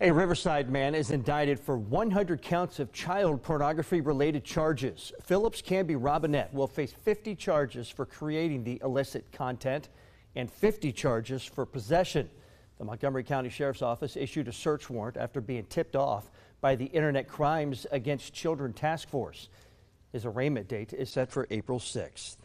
A Riverside man is indicted for 100 counts of child pornography related charges. Phillips Canby Robinette will face 50 charges for creating the illicit content and 50 charges for possession. The Montgomery County Sheriff's Office issued a search warrant after being tipped off by the Internet Crimes Against Children Task Force. His arraignment date is set for April 6th.